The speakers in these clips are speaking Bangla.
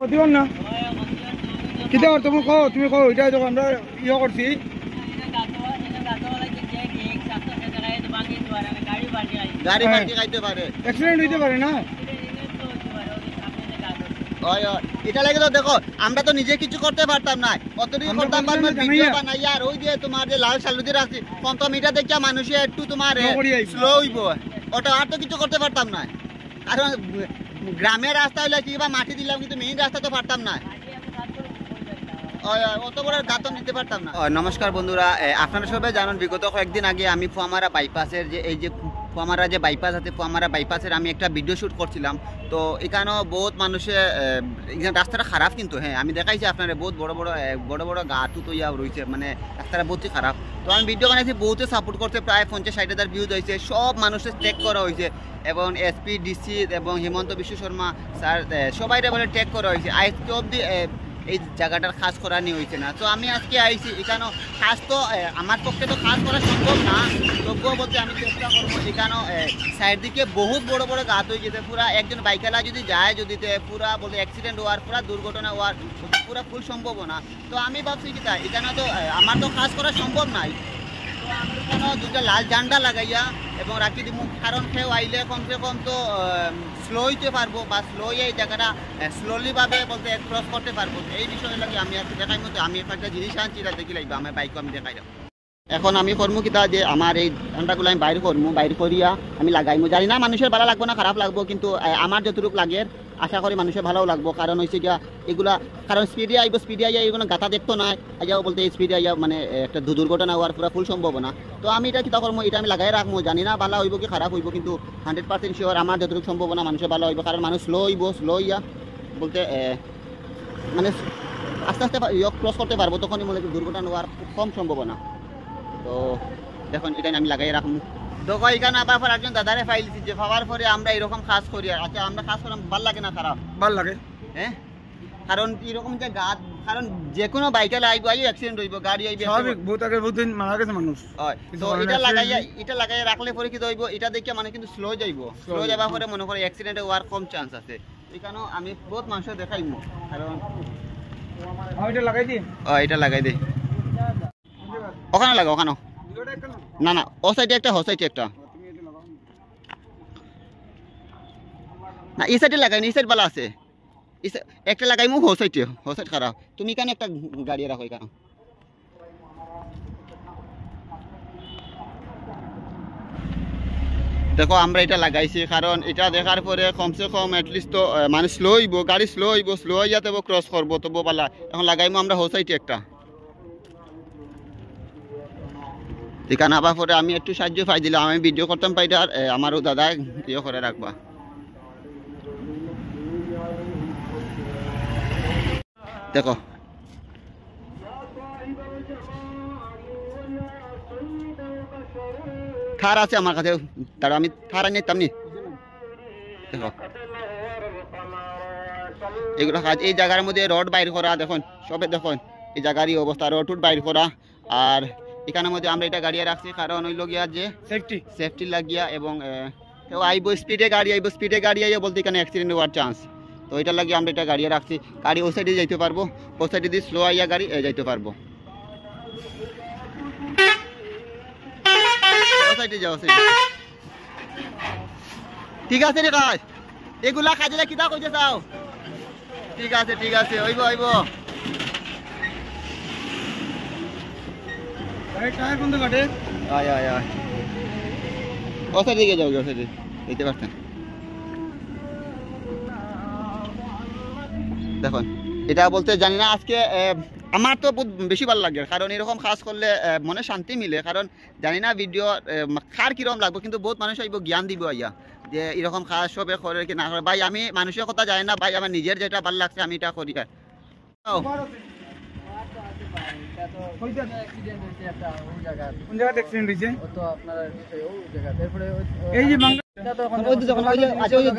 দিবান না। কিতা কর তুমি কো তুমি কো এটা তো আমরা ইয়ে করছি গাড়ি। খাইতে পারে অ্যাক্সিডেন্ট হইতে পারে না? ওই ওই এটা লাগে তো দেখো আমরা তো নিজে কিছু করতে পারতাম না আমরা করতাম বললাম ভিডিও বানাই আর ওই যে তোমার যে লাল সালুদি রাখছি পঞ্চম মিটার দেখিয়া মানুষে একটু তোমার। স্লো হইব। ওটা আর তো কিছু করতে পারতাম না কারণ গ্রামের রাস্তা হলে কি বা মাটি দিলাম কিন্তু মেইন রাস্তা তো পারতাম না। অত নিতে পারতাম নমস্কার বন্ধুরা। আপনারা সবাই জানেন, বিগত কয়েকদিন আগে আমি ফুয়ামারা বাইপাসের যে, এই যে ফুয়ামারা যে বাইপাস আছে ফুয়ামারা বাইপাসের আমি একটা ভিডিও শ্যুট করছিলাম। তো এখানেও বহুত মানুষে এখানে রাস্তাটা খারাপ কিন্তু হ্যাঁ আমি দেখাইছি আপনারা বহুত বড় বড় বড় বড় গা তুতো ইয়া রয়েছে মানে রাস্তাটা বহুতই খারাপ। তো আমি ভিডিও বানাইছি বহুতে সাপোর্ট করছে প্রায় পঞ্চাশ ষাট হাজার ভিউজ হয়েছে সব মানুষের ট্যাগ করা হয়েছে এবং এসপি ডিসি এবং হেমন্ত বিশ্ব শর্মা স্যার এ, সবাইরে বলে ট্যাগ করা হয়েছে আজকে অবধি এ, এই জায়গাটার খাস করা নিয়ে হয়েছে না। তো আমি আজকে আইছি এখানে খাস তো আমার পক্ষে তো খাস করা সম্ভব না। তবুও বলতে আমি চেষ্টা করব এখানে সাইড দিকে বহুত বড় বড় গাত হয়ে যেতে পুরা একজন বাইকালা যদি যায়, যদি পুরা বলতে অ্যাক্সিডেন্ট হওয়ার, পুরা দুর্ঘটনা হওয়ার, পুরা ফুল সম্ভাবনা। তো আমি ভাবছি কি তা এখানে তো আমার তো খাস করা সম্ভব নাই। তো আমি এখানে দুটা লাল ঝান্ডা লাগাইয়া এবং রাখি দিব কারণ কেউ আইলে কমসে কম তো স্লো হইতে পারব বা স্লো এই জায়গাটা স্লোলি ভাবে বলতে ক্রস করতে পারব। এই বিষয়ে লাগে আমি আর দেখাই মতো, আমি একটা জিনিস আনছি, এটা দেখি লাগবে, আমার বাইকও আমি দেখাই এখন আমি করব কিতা যে আমার এই ঠান্ডাগুলো আমি বাইর করব বাইর করিয়া আমি লাগাইমু। জানি না মানুষের ভালো লাগবো না খারাপ লাগবো, কিন্তু আমার যতটুকু লাগে আশা করি মানুষের ভালো লাগবো। কারণ হচ্ছে গিয়া এগুলা, কারণ স্পিডে আইব স্পিডে আইয়া এগুলো গাতা দেখতো না। আইয়াও বলতে স্পিডে আইয়া মানে একটা দুর্ঘটনা হওয়ার পুরো ফুল সম্ভাবনা। তো আমি এটা কিতা করব, এটা আমি লাগাই রাখব। জানি না ভালো হইব কি খারাপ হইব, কিন্তু হান্ড্রেড পার্সেন্ট শিওর আমার যতটুকু সম্ভাবনা মানুষের ভালো হইব। কারণ মানুষ স্লো হইব স্লো হইয়া বলতে মানে আস্তে আস্তে ক্রস করতে পারব, তখনই মনে দুর্ঘটনা হওয়ার কম সম্ভাবনা। তো দেখুন এটা আমি লাগাই রাখব। তো এখানে আবার পর একজন দাদারে ফাইল যে পাওয়ার পরে আমরা এরকম কাজ করি আচ্ছা আমরা কাজ করলাম ভালো লাগে না খারাপ? ভালো লাগে। হ্যাঁ? কারণ এরকম যে গাছ কারণ যে কোনো বাইকে আইব আইব অ্যাক্সিডেন্ট হইব গাড়ি আইব স্বাভাবিক বহুত আগে বহুত দিন মারা গেছে মানুষ। তো এটা লাগাইয়া এটা লাগাইয়া রাখলে পরে কি হইব? এটা দেখে মানে কিন্তু স্লো যাইব। স্লো যাবার। পরে মনে করে অ্যাক্সিডেন্ট হওয়ার কম চান্স আছে। এখানেও আমি বহুত মানুষের দেখাইমু। কারণ এটা লাগাই দিই। ও এটা লাগাই দে ওখানে লাগা ওখানে না না ও সাইডে একটা হ সাইডে একটা। না এই সাইডে লাগাই এই সাইড বালা আছে। একটা লাগাই মু হো সাইডে হো সাইড খারাপ। তুমি কেন একটা গাড়ি রাখো এখানে দেখো আমরা এটা লাগাইছি কারণ এটা দেখার পরে কমসে কম এটলিস্ট তো আহ, মানে স্লো হইব গাড়ি স্লো হইব স্লো হইয়া তবু ক্রস করব তবু পালা এখন লাগাইমু আমরা হো সাইডে একটা। এখানে আবার পরে আমি একটু সাহায্য পাই দিলাম আমি ভিডিও করতাম পাইটা আর আমারও দাদা ইয়ে করে রাখবা। দেখো। থার আছে আমার কাছে তারা আমি থার আনি নিতাম নি দেখো। এগুলো কাজ, এই জায়গার মধ্যে রড বাইর করা, দেখুন, সবে দেখুন, এই জায়গারই অবস্থা, রড টুট বাইর করা, আর এখানের মধ্যে আমরা এটা গাড়িয়ে রাখছি কারণ হইল গিয়া যে সেফটি সেফটি লাগিয়া এবং আইব স্পিডে গাড়ি আইব স্পিডে গাড়ি আইয়া বলতে এখানে অ্যাক্সিডেন্ট হওয়ার চান্স তো এটা লাগিয়ে আমরা এটা গাড়িয়ে রাখছি। গাড়ি ওই সাইডে যাইতে পারব। ওই সাইডে দিয়ে স্লো আইয়া গাড়ি যাইতে পারব। সাইডে যাও ঠিক আছে রে কাজ এগুলা কাজে কিতা কইতে চাও। ঠিক আছে ঠিক আছে হইব হইব টায়ার বন্ধ কাটে দেখুন, এটা বলতে জানি না, আজকে আমার তো বহুত বেশি ভালো লাগে, কারণ এরকম কাজ করলে মনে শান্তি মিলে। কারণ জানি না ভিডিও খার কীরকম লাগবে, কিন্তু বহুত মানুষ আইব, জ্ঞান দিব আইয়া, যে এরকম কাজ সবে করে কি না করে। ভাই, আমি মানুষের কথা জানি না, ভাই, আমার নিজের যেটা ভালো লাগছে, আমি এটা করি। আর কোন জায়গাতে অ্যাক্সিডেন্ট হয়েছে? এই এই যে ওই যে যখন- ওই যে- ওই যে-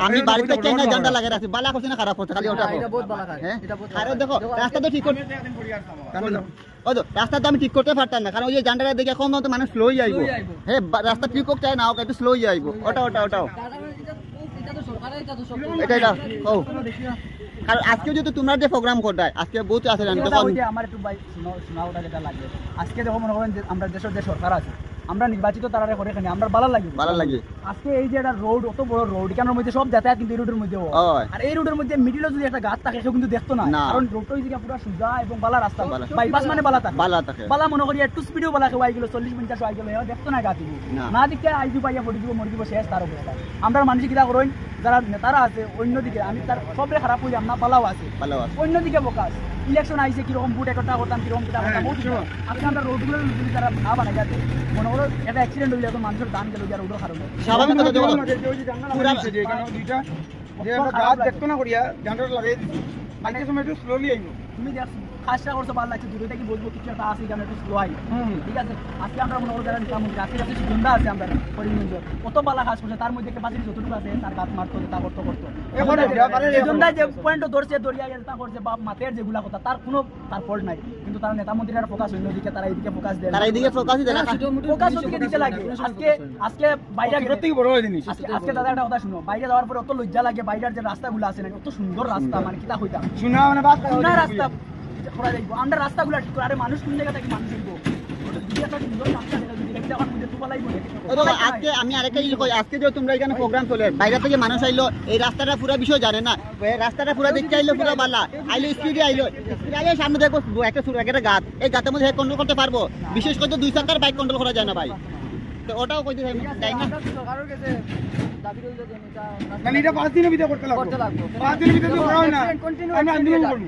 আমি বাড়িতে চাই না জানটা লাগে রাখছি। বালা করছে না খারাপ করছে খালি ওটা হ্যাঁ আরে দেখো রাস্তা তো ঠিক করতে ওই তো রাস্তা তো আমি ঠিক করতে পারতাম না কারণ ওই যে জানটা দেখে কম তো মানুষ স্লোই আইব হ্যাঁ রাস্তা ঠিক করতে চায় না ওকে একটু স্লোই আইব ওটা ওটা ওটাও। এটা এটা ও কারণ আজকে যদি তোমরা যে প্রোগ্রাম করতাই আজকে বহুত আছে আমার একটু শোনা ওটা যেটা লাগে। আজকে দেখো মনে করেন আমরা দেশের যে সরকার আছে আমরা নির্বাচিত তারা করে আমরা ভালো লাগে। ভালো লাগে। আজকে এই যে একটা রোড অত বড় রোড এখানের মধ্যে সব যাতায়াত কিন্তু এই রোডের মধ্যে আর এই রোডের মধ্যে মিডিলে যদি একটা গাছ থাকে কিন্তু দেখতো না। কারণ রোডটা ওই পুরো সোজা এবং বালা রাস্তা। বালা। বাইপাস মানে বালা থাকে। ভালো থাকে। বালা মনে করি একটু স্পিডেও বালা খেয়ে গেলো চল্লিশ পঞ্চাশ হয়ে গেলো দেখতো না গাছ। না। দেখে আইজু পাইয়া পড়ে দিব মরে দিব শেষ তার অবস্থা আমরা মানুষ কিনা করেন? যারা নেতারা আছে অন্যদিকে আমি তার সবরে খারাপ হইলাম না পালাও আছে। অন্যদিকে ফোকাস ইলেকশন আইছে কীরকম বুট একটা করতাম কীরকম কিটা করতাম কিছু। আজকে আমরা রোডগুলো যদি তারা না বানাই যাতে মনে করো একটা অ্যাক্সিডেন্ট হইলে এখন মানুষের দান গেল যারা রোডের কারণে। স্বাভাবিক কথা তো বলো। পুরা এখানে দুইটা যে একটা গাছ দেখতো না করিয়া জানটা লাগাই দিছি। সময় একটু স্লোলি আইব। তুমি দেখ কাজটা করছ ভালো লাগছে দূরে থেকে বলব কিছু একটা আছে এখানে একটু স্লো হুম। ঠিক আছে? আজকে আমরা মনে করো যারা নিতাম কাছে সুগন্ধা আছে আমরা করিমগঞ্জ কত কাজ করছে তার মধ্যে যতটুকু আছে তার মারতো তা করতো। করতো এখন এটা পারে রে, সুগন্ধা যে পয়েন্ট ধরছে দরিয়া গেছে তা করছে বাপ মাতের যেগুলা কথা তার কোনো তার ফল্ট নাই। কিন্তু তারা নেতা মন্ত্রীরা ফোকাস তারা এইদিকে ফোকাস দেয় তারা ফোকাসই দেয় না ফোকাস ওদিকে দিতে লাগে। আজকে আজকে বাইরে থেকে বড় হয় জিনিস। আজকে আজকে দাদা একটা কথা শুনো। বাইরে যাওয়ার পরে অত লজ্জা লাগে বাইরের যে রাস্তাগুলো আছে না অত সুন্দর রাস্তা মানে কিতা হইতাম শোনা মানে শোনা রাস্তা। খোলা যাইবো আমরা রাস্তাগুলো ঠিক করে। আরে মানুষ কোন জায়গা থেকে মানুষ যাইবো ওটা যদি একটা সুন্দর রাস্তা দেখা যদি দেখতে আমার মধ্যে তুবা লাগবে ও তো আজকে আমি আরেকটা জিনিস কই? আজকে যে তোমরা এখানে প্রোগ্রাম চলে বাইরে থেকে মানুষ আইলো এই রাস্তাটা পুরো বিষয় জানে না। এই রাস্তাটা পুরো দেখতে আইলো পুরো বালা আইলো স্পিডে আইলো। স্পিডে আইলো সামনে দেখো একটা গাছ। এই মধ্যে কন্ট্রোল করতে পারব। বিশেষ করে তো দুই চাকার বাইক কন্ট্রোল করা যায় না ভাই। তো ওটাও কইতে তাই না? মানে এটা পাঁচ দিনের ভিতরে করতে লাগবে। পাঁচ দিনের ভিতরে তো করা হয় না। আমি আন্দোলন করব।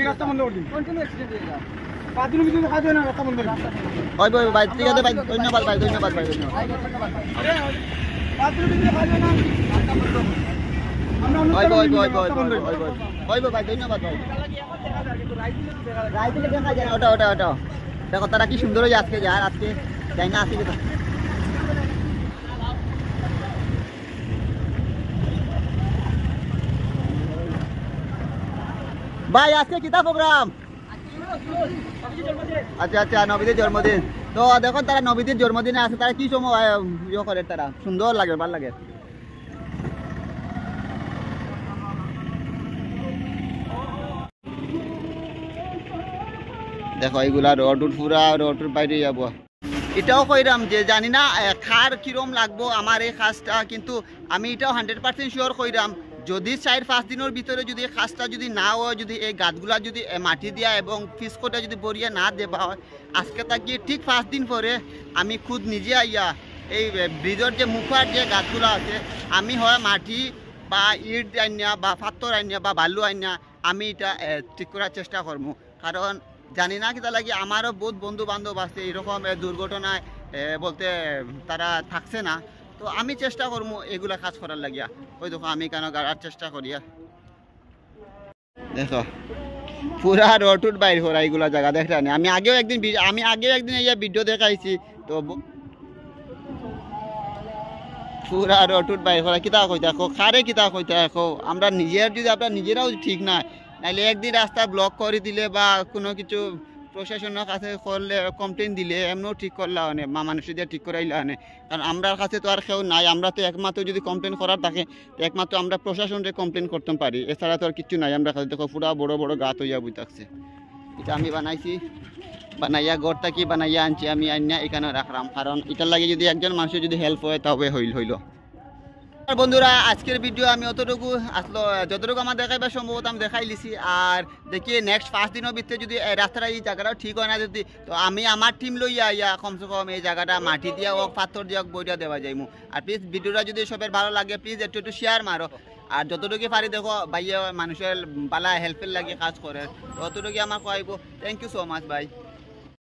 এই রাস্তা বন্ধ করে দিন। পাঁচ দিনের ভিতরে কাজ হয় না রাস্তা বন্ধ করে দিন। ওই ভাই ভাই ঠিক আছে ভাই ধন্যবাদ ভাই ধন্যবাদ ভাই ধন্যবাদ। পাঁচ দিনের ভিতরে কাজ হয় না। আমরা ওই অনুষ্ঠান ভাই করব, ওই ভাই ওই করে দিন। ভাই ওই ভাই ধন্যবাদ ভাই। রায় দেখা যায় ওটা ওটা ওটা। দেখো তারা কি সুন্দর হয়ে আজকে যায় আজকে যাই না আজকে। ভাই, আজকে কিতা প্রোগ্রাম? আচ্ছা আচ্ছা নবীদের জন্মদিন। তো দেখো তারা নবীদের জন্মদিনে আছে তারা কি সময় ইয়ে করে তারা? সুন্দর লাগে, ভালো লাগে। দেখো, এইগুলা রোড পুরা রোডের বাইরে যাব। এটাও কইরাম যে, জানি না খার কিরম লাগবো, আমার এই খাসটা কিন্তু আমি এটাও হান্ড্রেড পার্সেন্ট শিওর কইরাম। যদি চার, পাঁচ দিনের ভিতরে যদি খাসটা যদি না হয়, যদি এই গাছগুলা যদি মাটি দিয়া এবং ফিসকোটা যদি বরিয়া না দেবা হয়, আজকে তাকে ঠিক পাঁচ দিন পরে আমি খুদ নিজে আইয়া এই ব্রিজের যে মুখার যে গাছগুলো আছে, আমি হয় মাটি বা ইট আনিয়া বা পাথর আনিয়া বা বালু আনিয়া আমি এটা ঠিক করার চেষ্টা করব কারণ জানি না কিতা লাগি, আমারও বহুত বন্ধু বান্ধব আছে, এরকম দুর্ঘটনায় বলতে, তারা থাকছে না। তো আমি চেষ্টা করব এগুলা কাজ করার লাগিয়া। ওই দেখো, আমি কেন গাড়ার চেষ্টা করিয়া দেখো, পুরা রোটুট বাইর করা এইগুলা জায়গা দেখলাম আমি আগেও একদিন আমি আগেও একদিন এই ভিডিও দেখাইছি, তো পুরা রোটুট বাইর করা, কিতা কইতা কো খারে কিতা কইতা কো আমরা নিজের যদি, আমরা নিজেরাও ঠিক না নাহলে একদিন রাস্তা ব্লক করে দিলে বা কোনো কিছু প্রশাসনের কাছে করলে কমপ্লেন দিলে এমনও ঠিক করলা মানে মা মানুষ দিয়ে ঠিক করাইলা মানে কারণ আমরার কাছে তো আর কেউ নাই, আমরা তো একমাত্র যদি কমপ্লেন করার থাকে, তো একমাত্র আমরা প্রশাসনকে কমপ্লেন করতে পারি। এছাড়া তো আর কিছু নাই, আমরা কাছে দেখো পুরা বড় বড় গাত হইয়া বই থাকছে। এটা আমি বানাইছি, বানাইয়া গড়টা কি বানাইয়া আনছি, আমি আনিয়া এখানে রাখলাম। কারণ এটার লাগে যদি একজন মানুষের যদি হেল্প হয়, তবে হইল হইল। বন্ধুরা, আজকের ভিডিও আমি অতটুকু আসলো, যতটুকু আমার দেখাইবার সম্ভবত আমি দেখাই লিছি। আর দেখি নেক্সট পাঁচ দিনের ভিতরে যদি রাস্তাটা, এই জায়গাটাও ঠিক হয় না যদি, তো আমি আমার টিম লইয়া ইয়া কমসে কম এই জায়গাটা মাটি দিয়া হোক, পাথর দিয়া হোক, বইটা দেওয়া যাইমু। আর প্লিজ ভিডিওটা যদি সবের ভালো লাগে প্লিজ একটু একটু শেয়ার মারো। আর যতটুকু পারি দেখো, ভাইয়া মানুষের বালা হেল্পের লাগে কাজ করে, তো অতটুকু আমার কইব। থ্যাংক ইউ সো মাচ ভাই